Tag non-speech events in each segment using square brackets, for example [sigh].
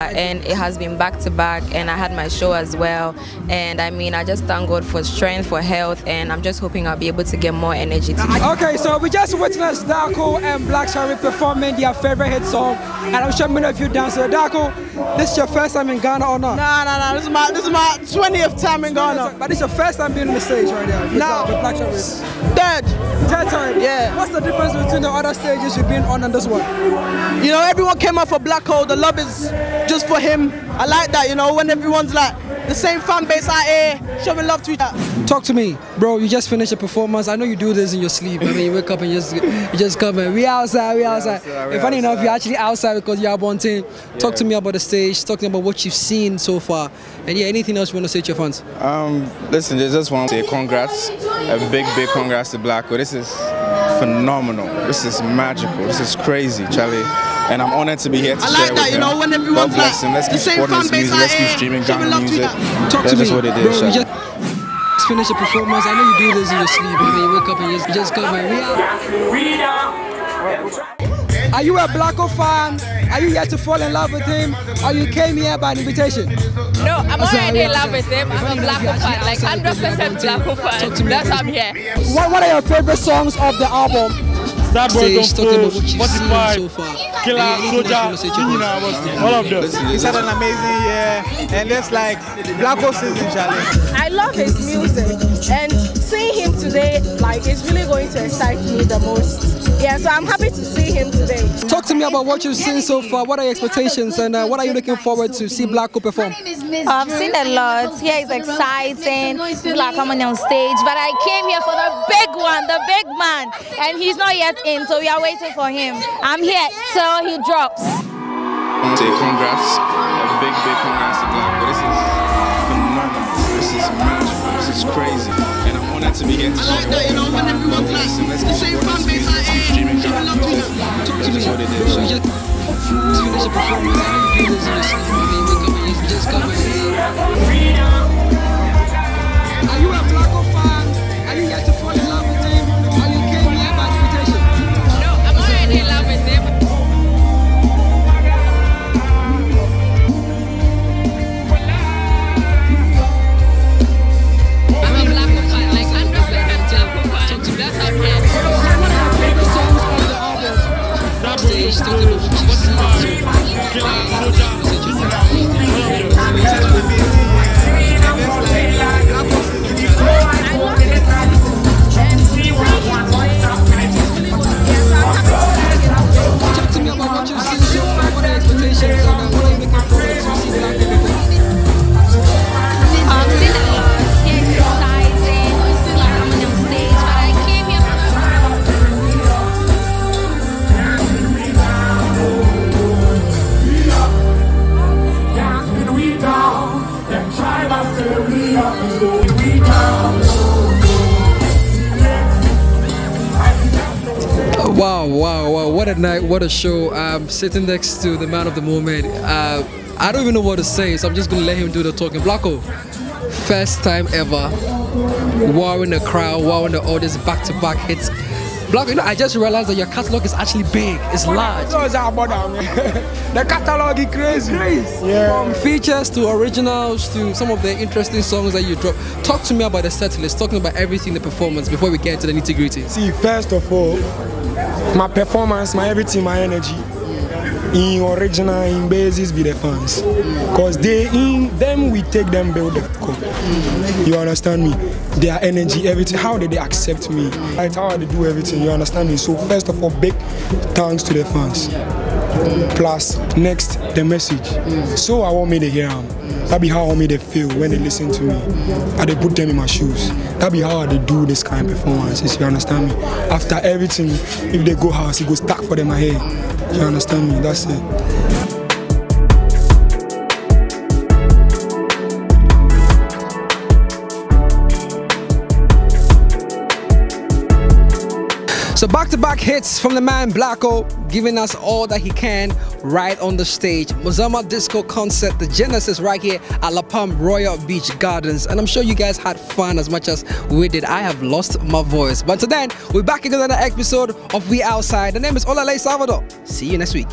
and it has been back to back and I had my show as well and I mean I just thank God for strength for health and I'm just hoping I'll be able to get more energy. Okay so we just witnessed Darko and Black Sherif performing their favorite hit song and I'm sure many of you dance so Darko this is your first time in Ghana or not? Nah nah nah this is my this is my 20th time in Ghana. But this is your first time being on the stage right now No. uh, Black Sherif. Third. Third time? Yeah. What's the difference between the other stages you've been on and this one? You know everyone came out for Black Hole. The love is just for him. I like that. You know when everyone's like the same fan base out here showing love to each other. Talk to me, bro. You just finished a performance. I know you do this in your sleep. I mean, you wake up and you just you just come and we outside, we outside. And funny enough, you're actually outside because you're one team. Talk to me about the stage. Talk to me about what you've seen so far. And yeah, anything else you want to say to your fans? Um, listen, I just want to say congrats, a big, big congrats to Blacko. This is phenomenal. This is magical. This is crazy, Charlie. And I'm honored to be here to I share like with that, you him. know, when everyone's God bless like, him. Let's the keep same supporting fan base music. out Let's keep streaming showing Ghana music. Talk That's to just me, what it bro. is, You Charlie. just finished a performance. I know you do this in your sleep. I you wake up and you just, you just come and we out. Are you a Blacko fan? Are you here to fall in love with him? Or you came here by an invitation? No, I'm already in love with him. I'm a Blacko fan, like 100% Blacko fan. That's why I'm here. What, what are your favorite songs of the album? Starboy Stage, talking about Don't what you've Post, seen Spotify, so far. Killer, Anything else you wanna Soldier, say to your Nina, fans? all of them. Listen, He's had an amazing year, and that's like Black Hole season, Charlie. I love his music and seeing him today like it's really going to excite me the most. Yeah, so I'm happy to see him today. Talk to me about what you've seen so far. What are your expectations and uh, what are you looking forward to see Blacko perform? I've seen a lot. Here is exciting. People are coming on stage, but I came here for the big one, the big man, and he's not yet in, so we are waiting for him. I'm here till he drops. I want to say congrats, a big, big congrats I like that, you know, when everyone's God like bless the same supporting fan his base music. out Let's keep here streaming showing Ghana to me. music. other. That's just what it Bro, is, you Charlie. just finished a performance. I know you do this in your sleep. I mean, you wake up and you just come and Are you a Blacko fan? Are Stage, talking show. I'm sitting next to the man of the moment. Uh, I don't even know what to say, so I'm just to let him do the talking. Blacko, first time ever, wowing the crowd, wowing the audience, back to back hits. Blacko, you know, I just realized that your catalog is actually big, it's large. Um, [laughs] the catalog is crazy. Yeah. From features to originals to some of the interesting songs that you drop. Talk to me about the set list, talking about everything, the performance, before we get into the nitty gritty. See, first of all, my performance, my everything, my energy, in original, in basis be the fans. Cause they in them we take them build. You understand me? Their energy, everything, how did they accept me? Right, how they do everything, you understand me? So first of all, big thanks to the fans. Plus, next, the message. So I want me to hear them. That be how I want me to feel when they listen to me. I they put them in my shoes. That be how they do this kind of performances. You understand me? After everything, if they go house, it goes stuck for them hair. You understand me? That's it. So back-to-back hits from the man Blacko, giving us all that he can right on the stage. Mozama Disco concert, the Genesis right here at La Palm Royal Beach Gardens. And I'm sure you guys had fun as much as we did. I have lost my voice. But until then, we're back again with another episode of We Outside. The name is Olale Salvador. See you next week.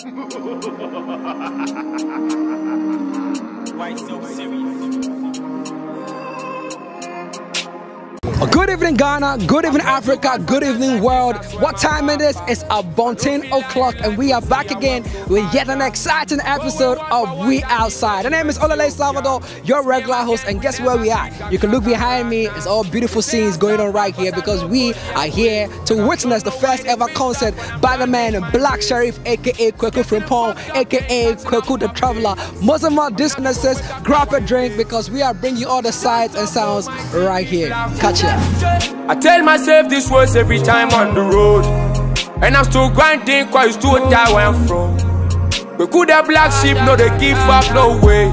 Why so serious? Good evening, Ghana. Good evening, Africa. Good evening, world. What time it is? It's about 10 o'clock, and we are back again with yet an exciting episode of We Outside. The name is Olale Salvador, your regular host, and guess where we are? You can look behind me. It's all beautiful scenes going on right here because we are here to witness the first ever concert by the man Black Sherif, aka Kweku Frimpong, aka Kweku the Traveler. Mozambique businesses, grab a drink because we are bringing you all the sights and sounds right here. Catch ya. I tell myself this words every time on the road. And I'm still grinding cause it's too that where I'm from. We could have black sheep, no they give up, no way.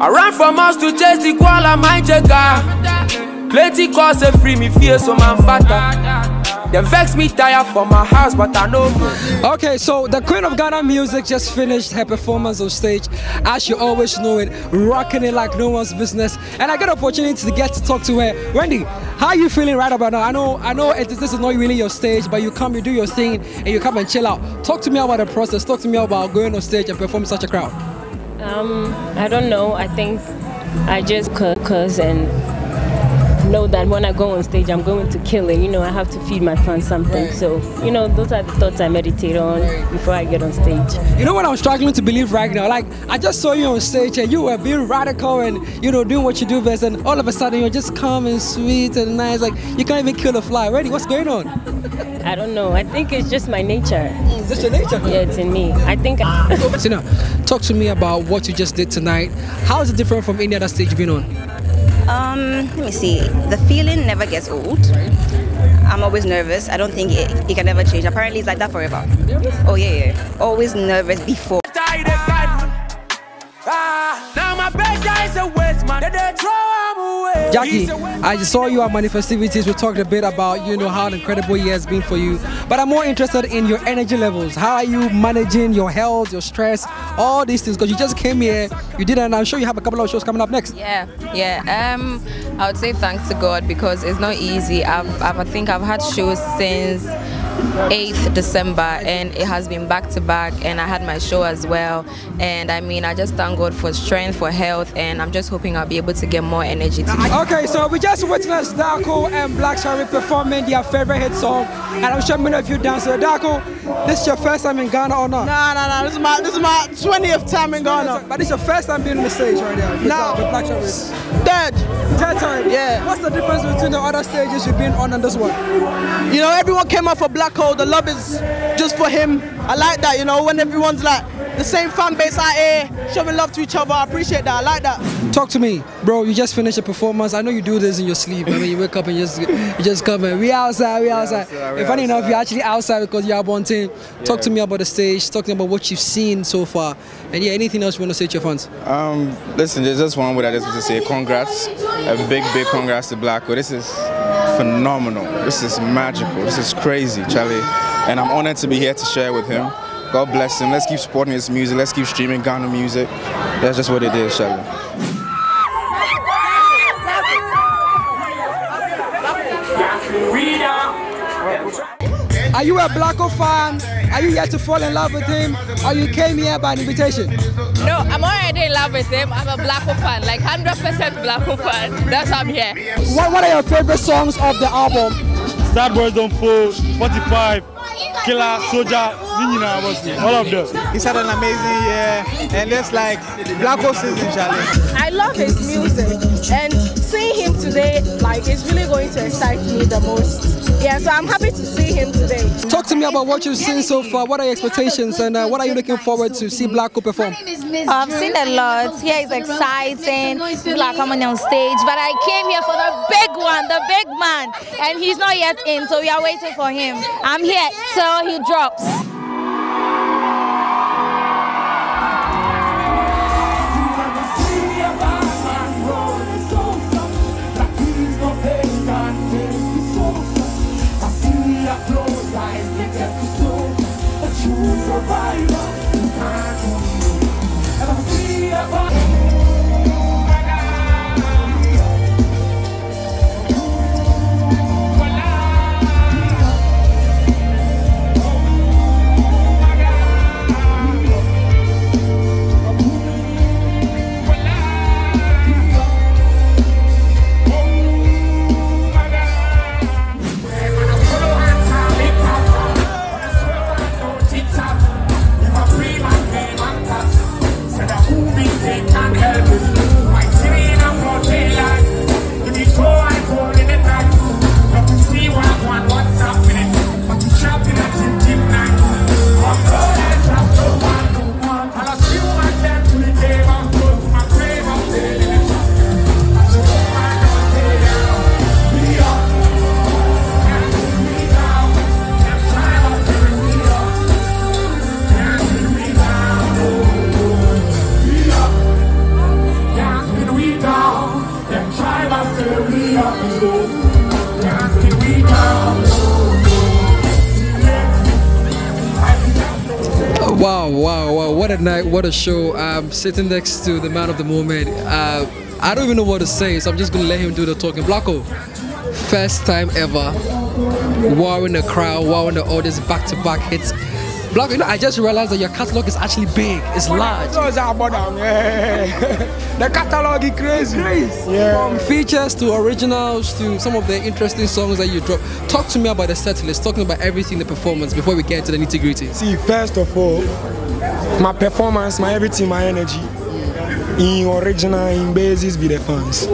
I ran from house to chase the koala, my jagger. Plenty cause they free me fear so man fatter. They vex me tired for my house, but I know. Okay, so the Queen of Ghana Music just finished her performance on stage. As you always know it, rocking it like no one's business. And I got an opportunity to get to talk to her. Wendy, how are you feeling right about now? I know, I know, it, this is not really your stage, but you come, you do your thing, and you come and chill out. Talk to me about the process. Talk to me about going on stage and performing such a crowd. Um, I don't know. I think I just cause and know that when I go on stage, I'm going to kill it. You know, I have to feed my fans something. So, you know, those are the thoughts I meditate on before I get on stage. You know what I'm struggling to believe right now? Like, I just saw you on stage and you were being radical and, you know, doing what you do best, and all of a sudden you're just calm and sweet and nice. Like, you can't even kill a fly. Ready? What's going on? I don't know. I think it's just my nature. Mm, is this your nature? Yeah, it's in me. I think. I [laughs] Sina, talk to me about what you just did tonight. How is it different from any other stage you've been on? Um, let me see. The feeling never gets old. I'm always nervous. I don't think it, it can ever change. Apparently, it's like that forever. Oh yeah, yeah. Always nervous before. Jackie, I saw you at Manifestivities. We talked a bit about, you know, how an incredible year has been for you. But I'm more interested in your energy levels. How are you managing your health, your stress, all these things? Because you just came here, you did, and I'm sure you have a couple of shows coming up next. Yeah, yeah. Um, I would say thanks to God because it's not easy. I've, I've I think I've had shows since 8th December and it has been back to back and I had my show as well and I mean I just thank God for strength for health and I'm just hoping I'll be able to get more energy to Okay, so we just witnessed Darko and Black Sherif performing their favorite hit song, and I'm sure many of you dance. So Darko, this is your first time in Ghana or not? Nah, nah, nah. This is my this is my 20th time in Ghana. But this is your first time being on the stage right now. with, No. Black Sherif. Third. Third time. Yeah. What's the difference between the other stages you've been on and this one? You know, everyone came out for Black Hole. The love is just for him. I like that. You know, when everyone's like the same fan base out here, showing love to each other. I appreciate that. I like that. Talk to me, bro. You just finished a performance. I know you do this in your sleep. I mean, you wake up and you just you just come and we outside, we outside. outside, we and funny enough, you're actually outside because you're one team. Talk to me about the stage. Talk to me about what you've seen so far. And yeah, anything else you want to say to your fans? Um, listen, there's just one word I just want to say. Congrats. A big, big congrats to Blacko. This is phenomenal. This is magical. This is crazy, Charlie. And I'm honored to be here to share with him. God bless him. Let's keep supporting his music. Let's keep streaming Ghana music. That's just what it is, Charlie. Are you a Blacko fan? Are you yet to fall in love with him? Or you came here by an invitation? No, I'm already in love with him. I'm a Blacko fan, like 100% Blacko fan. That's why I'm here. What, what are your favorite songs of the album? Star Boys Don't Fall, 45, Killer, Soldier, Ninina, it? All of them. He's had an amazing year, and it's like Black Hole season, Charlie. I love his music and today, like, it's really going to excite me the most. Yeah, so I'm happy to see him today. Talk to me about what you've seen so far. What are your expectations and uh, what are you looking forward to see Blacko perform? I've seen a lot. Here is exciting. People are coming on stage, but I came here for the big one, the big man, and he's not yet in, so we are waiting for him. I'm here till he drops. Wow, wow, wow! What a night! What a show! I'm sitting next to the man of the moment. Uh, I don't even know what to say, so I'm just gonna let him do the talking. Blacko, first time ever, wowing the crowd, wowing the audience, back-to-back hits. Blacko, you know, I just realized that your catalog is actually big. It's large. Um, [laughs] the catalog is crazy. Yeah. From features to originals to some of the interesting songs that you drop. Talk to me about the set list, talking about everything, the performance, before we get into the nitty gritty. See, first of all, my performance, my everything, my energy. In original, in basis be the fans.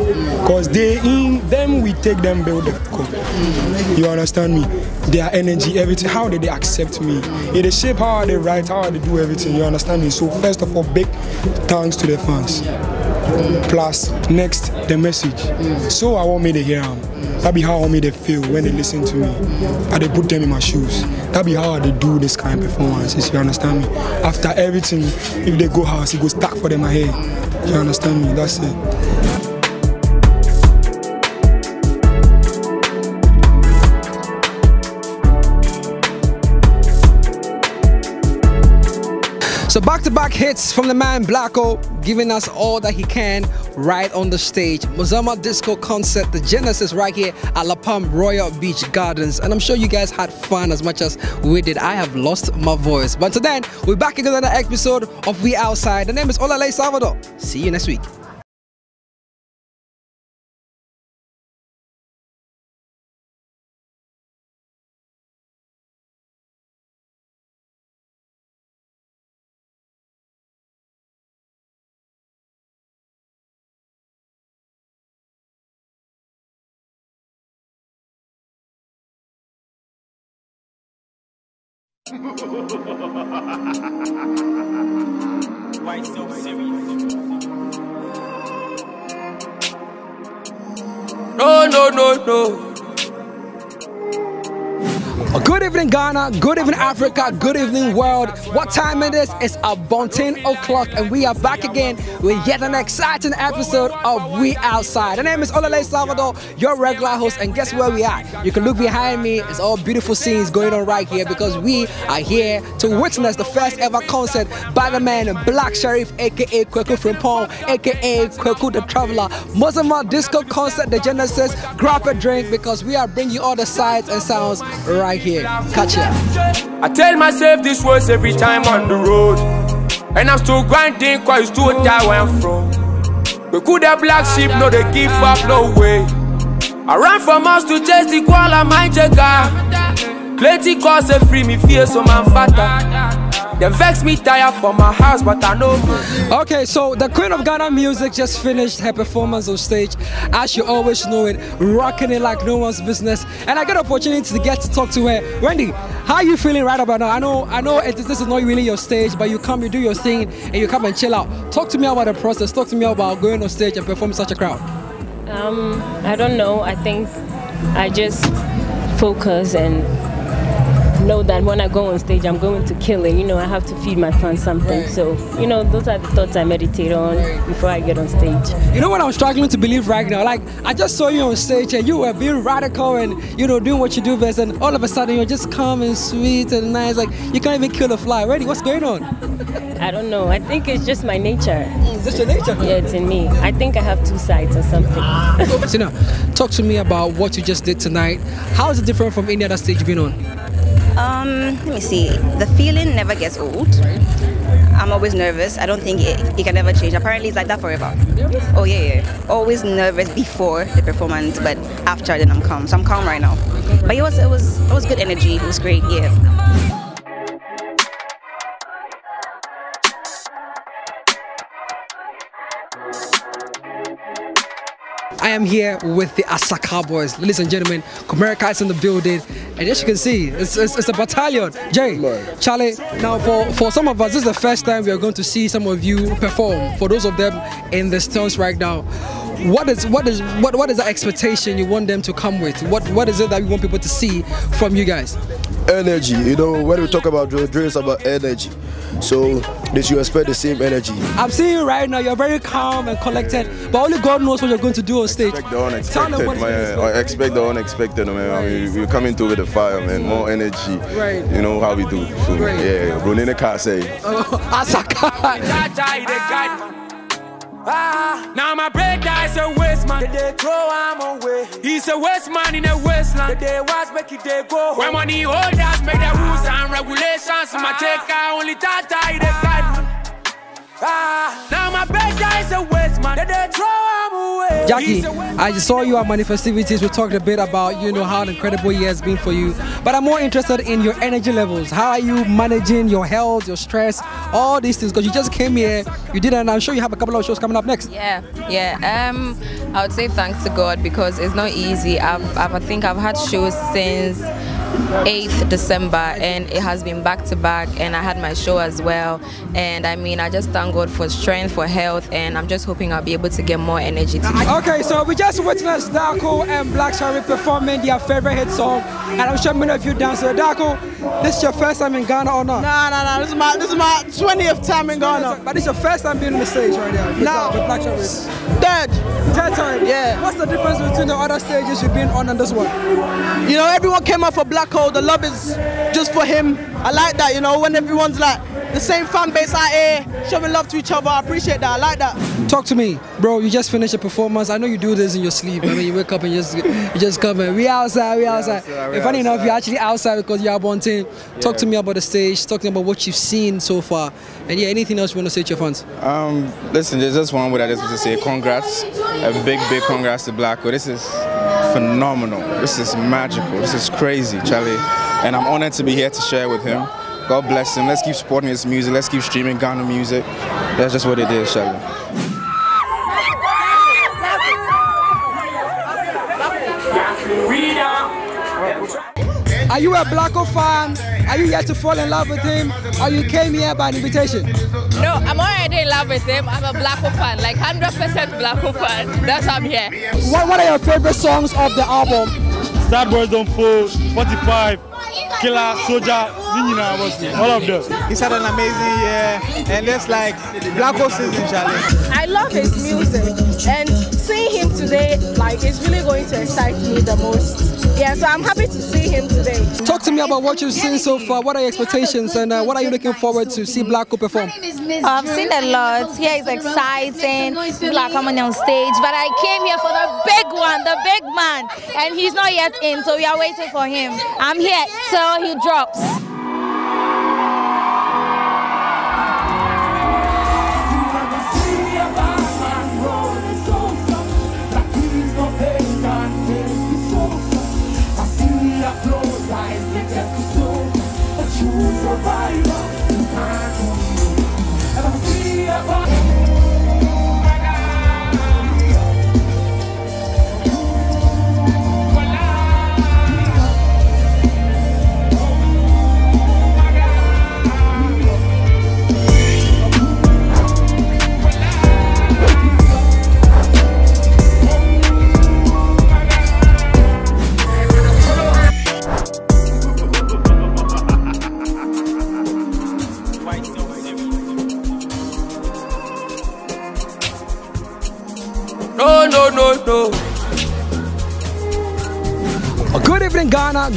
Cause they in them we take them build the cup. You understand me? Their energy, everything, how did they accept me? It is shape how they write, how they do everything, you understand me? So first of all, big thanks to the fans. Plus, next, the message. So I want me to hear them. That be how I me to feel when they listen to me. I they put them in my shoes. That be how they do this kind of performances, you understand me? After everything, if they go house, it goes stuck for them ahead. You understand me? That's it. Back-to-back hits from the man Blacko, giving us all that he can right on the stage. Mozama Disco concert, the Genesis right here at La Palm Royal Beach Gardens. And I'm sure you guys had fun as much as we did. I have lost my voice. But until then, we're back again another episode of We Outside. The name is Olale Salvador. See you next week. Why so serious? No, no, no, no. Evening, Ghana. Good evening, Africa. Good evening, world. What time it is? It's about 10 o'clock, and we are back again with yet an exciting episode of We Outside. The name is Olale Salvador, your regular host, and guess where we are? You can look behind me. It's all beautiful scenes going on right here because we are here to witness the first ever concert by the man Black Sherif, aka Kweku Frimpong, aka Kweku the Traveler. Mozama Disco Concert, the Genesis. Grab a drink because we are bringing you all the sights and sounds right here. Catch ya. I tell myself this words every time on the road. And I'm still grinding cause it's too that where I'm from. We could that black sheep, no they give up, no way. I ran from us to chase the koala, my jagger. Plenty cause free me fear, so man fatter. They vex me tired for my house, but I know. Okay, so the Queen of Ghana Music just finished her performance on stage. As you always know it, rocking it like no one's business. And I got an opportunity to get to talk to her. Wendy, how are you feeling right about now? I know, I know, it is, this is not really your stage, but you come, you do your thing, and you come and chill out. Talk to me about the process. Talk to me about going on stage and performing such a crowd. Um, I don't know. I think I just focus and know that when I go on stage, I'm going to kill it. You know, I have to feed my fans something. So, you know, those are the thoughts I meditate on before I get on stage. You know what I'm struggling to believe right now? Like, I just saw you on stage and you were being radical and, you know, doing what you do best, and all of a sudden you're just calm and sweet and nice. Like, you can't even kill a fly. Ready? What's going on? I don't know. I think it's just my nature. Is this your nature? Yeah, it's in me. I think I have two sides or something. Tina, talk to me about what you just did tonight. How is it different from any other stage you've been on? Um, let me see. The feeling never gets old. I'm always nervous. I don't think it, it can ever change. Apparently, it's like that forever. Oh yeah, yeah. Always nervous before the performance, but after then I'm calm. So I'm calm right now. But it was it was it was good energy. It was great. Yeah. I am here with the Asakaa boys. Ladies and gentlemen, Kumerica is in the building. And as you can see, it's, it's, it's a battalion. Jay, Charlie, now for, for some of us, this is the first time we are going to see some of you perform. For those of them in the stones right now, what is what is what what is the expectation you want them to come with? What what is it that you want people to see from you guys? Energy, you know, when we talk about drill, drill is about energy. So they you expect the same energy. I'm seeing you right now. You're very calm and collected, but only God knows what you're going to do on stage. Expect the unexpected, man. I expect the unexpected, man. I mean, we're coming through with the fire, man. More energy. Right. You know how we do. So, Right. yeah, running [laughs] the car say. Ah, now my brother is a waste man. They throw him away. He's a waste man in a wasteland. They watch make it they go. When money holders make the rules and regulations, my take only tata in the guide. Jackie, He's a waste I saw you at Manifestivities. We talked a bit about you know how an incredible year has been for you, but I'm more interested in your energy levels. How are you managing your health, your stress, all these things? Because you just came here, you did, and I'm sure you have a couple of shows coming up next. Yeah, yeah. Um, I would say thanks to God because it's not easy. I've, I've I think I've had shows since 8th December and it has been back to back and I had my show as well and I mean I just thank God for strength for health and I'm just hoping I'll be able to get more energy to Okay, so we just witnessed Darko and Black Sherry performing their favorite hit song, and I'm sure many of you it. Darko, this is your first time in Ghana or not? Nah, nah, nah. This is my this is my 20th time in Ghana. But this is your first time being on the stage right now. No. Black. Third. Third time. Yeah. What's the difference between the other stages you've been on and this one? You know, everyone came out for Black Hole. The love is just for him. I like that. You know, when everyone's like the same fan base out here, showing love to each other. I appreciate that. I like that. Talk to me, bro. You just finished a performance. I know you do this in your sleep. I mean, you wake up and you just you just come and we outside, we outside. outside, we and funny enough, you're actually outside because you're one team. Talk to me about the stage. Talk to me about what you've seen so far. And yeah, anything else you want to say to your fans? Um, listen, there's just one word I just want to say. Congrats. A big, big congrats to Blacko. This is phenomenal. This is magical. This is crazy, Charlie. And I'm honored to be here to share with him. God bless him. Let's keep supporting his music. Let's keep streaming Ghana music. That's just what it is, Charlie. Are you a Blacko fan? Are you here to fall in love with him? Or you came here by an invitation? No, I'm already in love with him. I'm a Blacko fan, like 100% Blacko fan. That's why I'm here. What, what are your favorite songs of the album? Star Boys Don't Fall, 45, Killer, Soldier, ni nyinaa was it? all of them. He's had an amazing year, and it's like Black Hole season, Charlie. I love his music and seeing him today, like, is really going to excite me the most. Yeah, so I'm happy to see him today. Talk to me about what you've seen so far. What are your expectations and uh, what are you looking forward to see Black Blacko perform? I've seen a lot. Here is exciting. People are coming on stage, but I came here for the big one, the big man, and he's not yet in, so we are waiting for him. I'm here till he drops.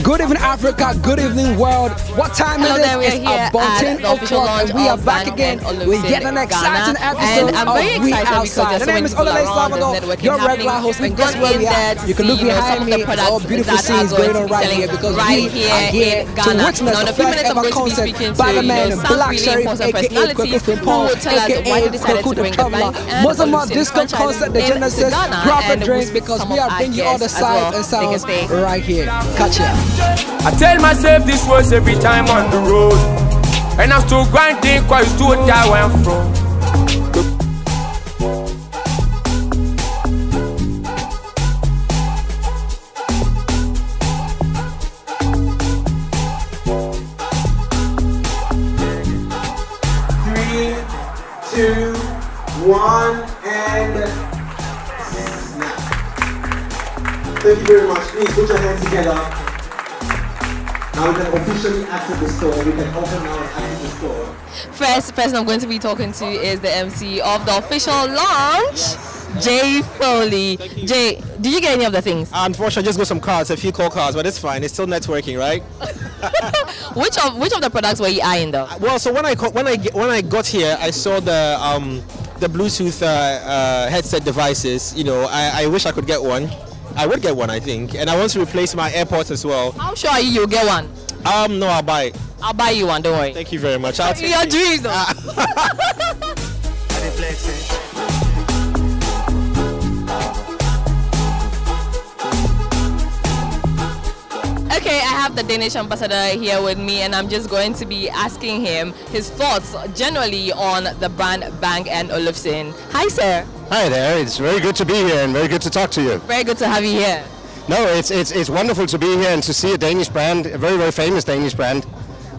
Good evening, Africa. Good evening, world. What time Hello is it? It's about 10 o'clock and we are back again. We Olufsen get an exciting Ghana. episode And I'm of very We excited Outside. The name is Olale Salvador, your regular host. We And guess where we are? You can look see, you know, behind me. all beautiful scenes going on right here because right we here are here to witness the a first ever going to be concert by the man Black important aka Kwaku personalities who Frimpong, will tell us why aka they decided to Kwaku the Traveler. Mozambique Disco Concert, the Genesis, grab a drink because we are bringing you all the sights and sounds right here. Catch ya. I tell myself this was every time on the road. And I'm still grinding cause it's too that where I'm from. Person I'm going to be talking to is the MC of the official launch, Jay Foley. Jay, did you get any of the things? Unfortunately, I just got some cards, a few call cards, but it's fine. It's still networking, right? [laughs] which of which of the products were you eyeing though? Well, so when I when I when I got here, I saw the um, the Bluetooth uh, uh, headset devices. You know, I, I wish I could get one. I would get one, I think, and I want to replace my AirPods as well. How sure are you you'll get one? Um, no, I'll buy it. I'll buy you one. Don't worry. Thank you very much. I'll take Your it. dreams though. [laughs] Okay, I have the Danish ambassador here with me, and I'm just going to be asking him his thoughts generally on the brand Bang and Olufsen. Hi, sir. Hi there. It's very good to be here and very good to talk to you. Very good to have you here. No, it's it's it's wonderful to be here and to see a Danish brand, a very very famous Danish brand,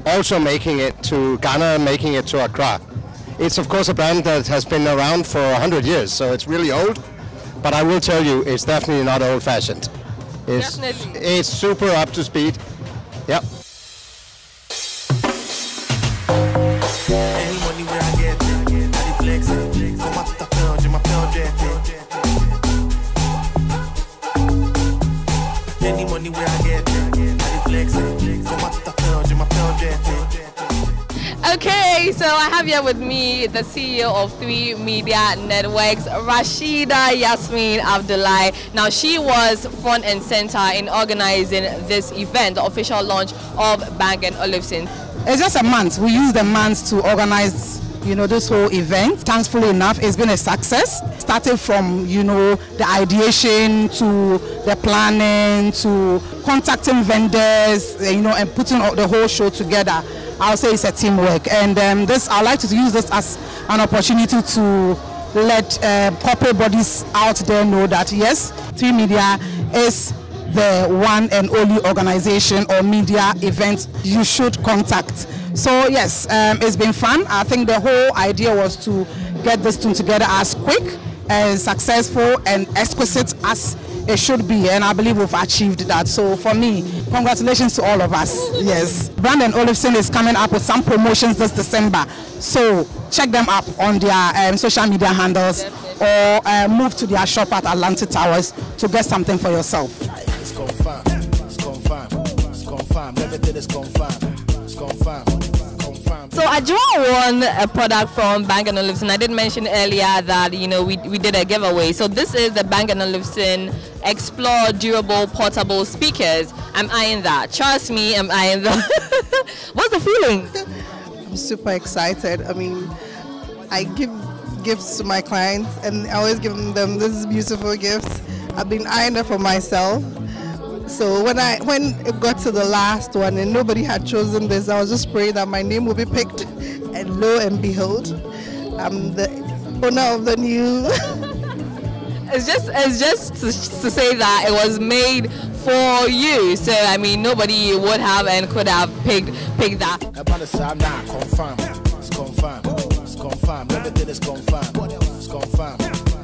also making it to Ghana, making it to Accra. It's of course a brand that has been around for 100 years, so it's really old. But I will tell you, it's definitely not old-fashioned. It's Definitely. it's super up to speed. Yep. Okay, so I have here with me the CEO of Three Media Networks, Rashida Yasmin Abdullahi. Now, she was front and center in organizing this event, the official launch of and Olufsen. It's just a month. We use the month to organize, you know, this whole event. Thankfully enough, it's been a success. Starting from, you know, the ideation to the planning to contacting vendors, you know, and putting the whole show together. I'll say it's a teamwork. And um, this, I'd like to use this as an opportunity to let uh, corporate bodies out there know that yes, Three Media is the one and only organization or media event you should contact. So yes, um, it's been fun. I think the whole idea was to get this thing together as quick and successful and exquisite as it should be and I believe we've achieved that. So for me, congratulations to all of us. Yes. Bang and Olufsen is coming up with some promotions this December. So check them up on their um, social media handles or uh, move to their shop at Atlantic Towers to get something for yourself. It's confirmed. It's confirmed. It's confirmed. Everything is confirmed. It's confirmed. Confirmed. So Ajua won a product from Bang & Olufsen. I did mention earlier that you know we, we did a giveaway. So this is the Bang & Olufsen Explore Durable Portable Speakers. I'm eyeing that. Trust me, I'm eyeing that. [laughs] What's the feeling? I'm super excited. I mean, I give gifts to my clients and I always give them these beautiful gifts. I've been eyeing it for myself. So when I when it got to the last one and nobody had chosen this, I was just praying that my name would be picked. And lo and behold, I'm the owner of the new. [laughs] It's just it's just to, to say that it was made for you. So I mean nobody would have and could have picked picked that. About the side now, confirmed. It's confirmed. It's confirmed. Everything is confirmed. It's confirmed.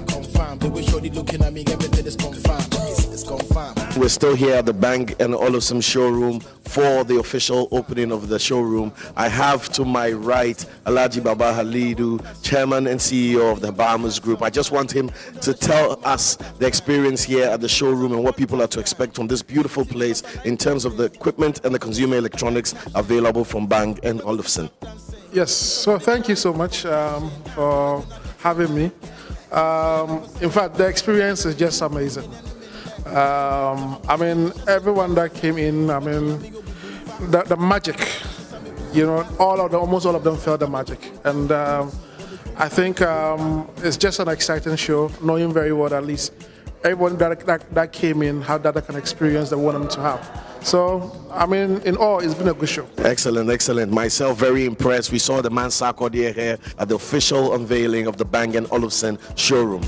Confirmed. The way Shorty looking at me, everything is confirmed. It's, it's confirmed. We're still here at the Bang and Olufsen showroom for the official opening of the showroom. I have to my right Alhaji Baba Halidu, chairman and CEO of the Bahamas Group. I just want him to tell us the experience here at the showroom and what people are to expect from this beautiful place in terms of the equipment and the consumer electronics available from Bang and Olufsen. Yes, so thank you so much um, for having me. Um, in fact, the experience is just amazing. Um, I mean, everyone that came in, I mean, the, the magic, you know, all of them, almost all of them felt the magic. And um, I think um, it's just an exciting show, knowing very well at least everyone that, that, that came in had that kind of experience they want them to have. So, I mean, in all, it's been a good show. Excellent, excellent. Myself very impressed. We saw the man Sarkodie here at the official unveiling of the Bang & Olufsen showroom.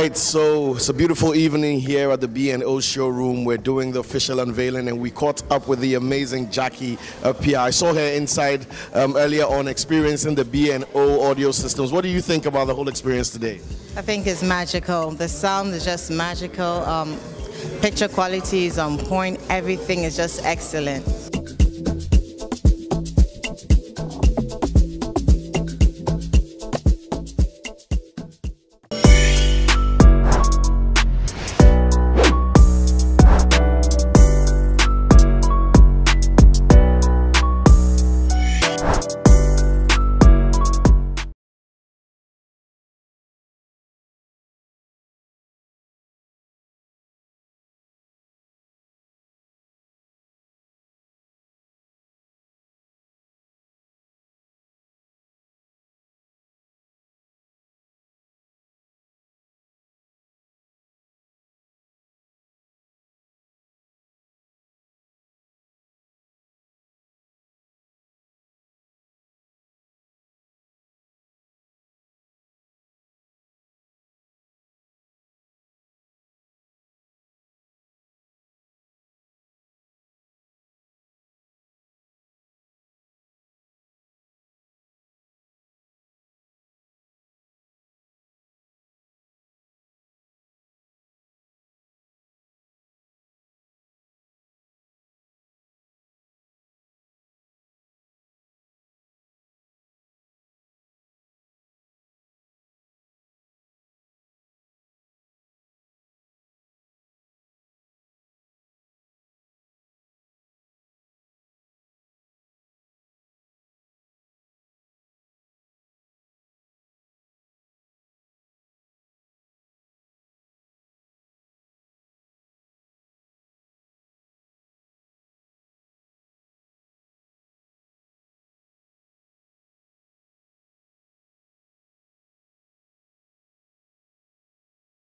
Right, so it's a beautiful evening here at the B&O showroom. We're doing the official unveiling and we caught up with the amazing Jackie Appiah. I saw her inside um, earlier on experiencing the B&O audio systems. What do you think about the whole experience today? I think it's magical. The sound is just magical. Um, picture quality is on point. Everything is just excellent.